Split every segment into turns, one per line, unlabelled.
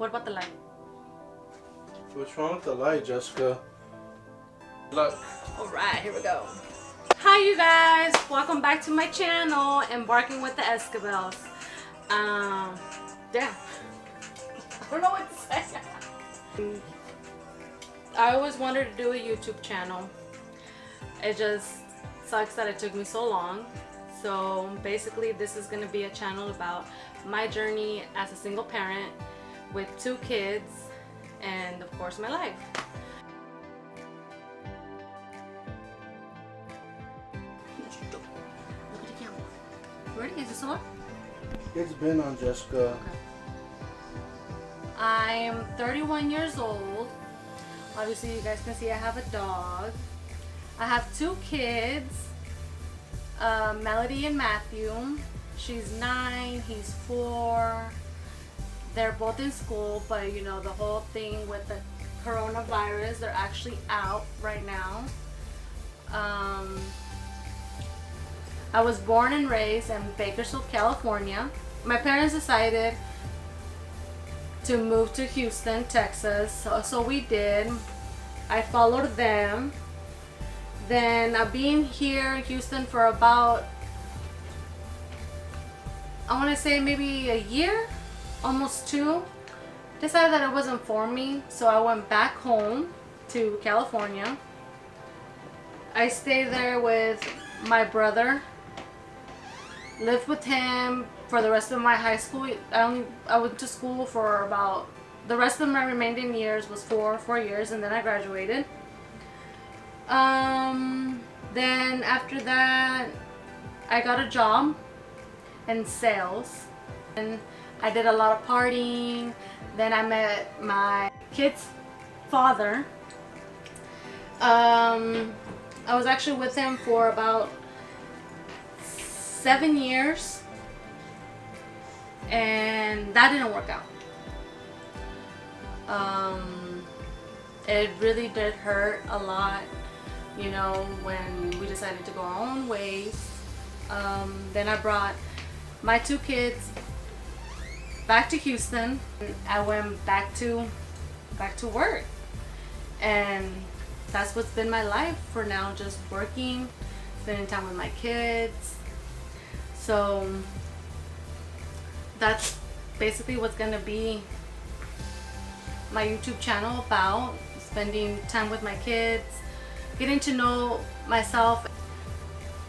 What about the light?
What's wrong with the light, Jessica? Look.
Alright, here we go. Hi you guys! Welcome back to my channel, Embarking with the Esquivels. Um, yeah. I don't know what to say. I always wanted to do a YouTube channel. It just sucks that it took me so long. So basically this is going to be a channel about my journey as a single parent with two kids and of course my life. Look at the camera. Ready? Is this on?
It's been on Jessica.
I'm 31 years old. Obviously you guys can see I have a dog. I have two kids, uh, Melody and Matthew. She's nine, he's four. They're both in school, but you know, the whole thing with the coronavirus, they're actually out right now. Um, I was born and raised in Bakersfield, California. My parents decided to move to Houston, Texas. So, so we did. I followed them. Then I've been here in Houston for about, I want to say maybe a year, almost two. Decided that it wasn't for me, so I went back home to California. I stayed there with my brother. Lived with him for the rest of my high school. I only I went to school for about the rest of my remaining years was four four years, and then I graduated. Um, then after that, I got a job in sales, and I did a lot of partying. Then I met my kid's father. Um, I was actually with him for about seven years and that didn't work out. Um, it really did hurt a lot, you know, when we decided to go our own ways. Um, then I brought my two kids back to Houston. I went back to back to work, and that's what's been my life for now. Just working, spending time with my kids. So that's basically what's gonna be my YouTube channel about spending time with my kids, getting to know myself,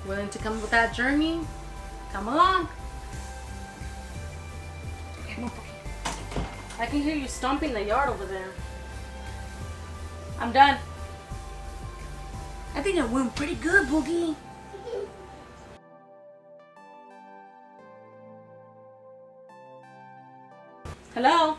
willing to come with that journey, come along. I can hear you stomping the yard over there. I'm done.
I think it went pretty good, Boogie.
Hello?